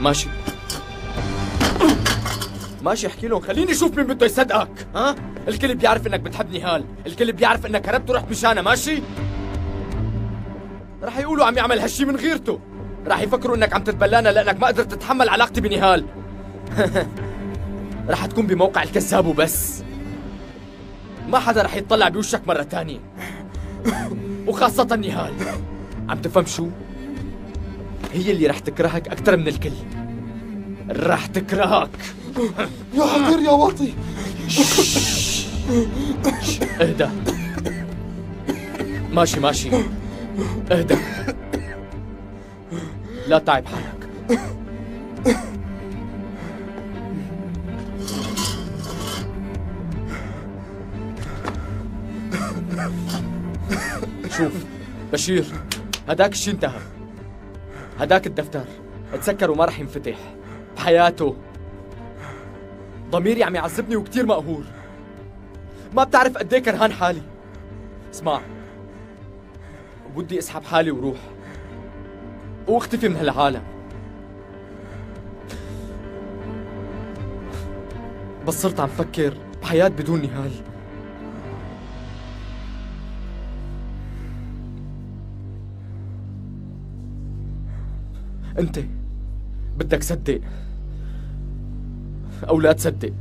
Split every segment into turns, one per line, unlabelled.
ماشي. ماشي احكي لهم. خليني أشوف مين بده يصدقك. ها؟ الكل بيعرف إنك بتحب نهال الكل بيعرف إنك هربت ورحت مشانها ماشي؟ رح يقولوا عم يعمل هالشي من غيرته. رح يفكروا إنك عم تتبلانا لأنك ما قدرت تتحمل علاقتي بنهال رح تكون بموقع الكذاب وبس. ما حدا رح يطلع بوشك مرة تانية. وخاصة نهال عم تفهم شو؟ هي اللي رح تكرهك أكثر من الكل. رح تكرهك.
يا حقير يا واطي.
اهدى. ماشي ماشي. اهدى. لا تعب حالك. شوف بشير هداك الشي انتهى. هداك الدفتر. اتسكر وما رح ينفتح. بحياته. ضميري عم يعذبني وكتير مقهور. ما بتعرف قد إيه كرهان حالي. اسمع. بدي اسحب حالي وروح. واختفي من هالعالم. بس صرت عم فكر بحياة بدون نهال. انت. بدك صدق أو لا تصدق.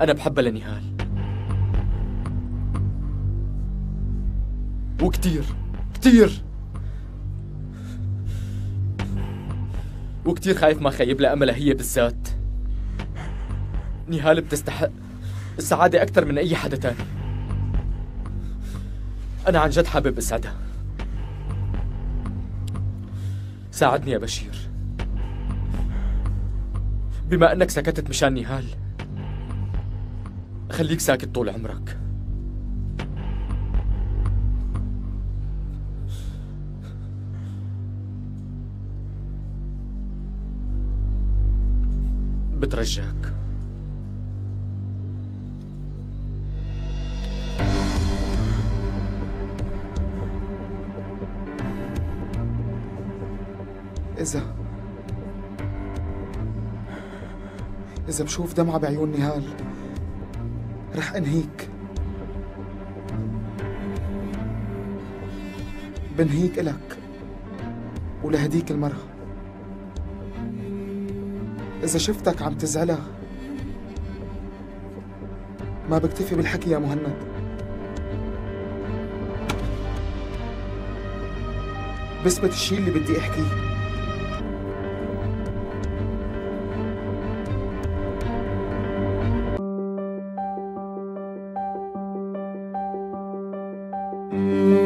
أنا بحبها لنهال. وكتير كتير. وكتير خايف ما خيب لها أملها هي بالذات. نهال بتستحق السعادة أكثر من أي حدا تاني. أنا عن جد حابب أسعدها ساعدني يا بشير. بما أنك سكتت مشان نهال خليك ساكت طول عمرك. بترجاك.
إذا إذا بشوف دمعة بعيون نهال رح أنهيك. بنهيك إلك ولهديك المرة إذا شفتك عم تزعلها ما بكتفي بالحكي يا مهند. بثبت الشي اللي بدي أحكيه.
Mm-hmm.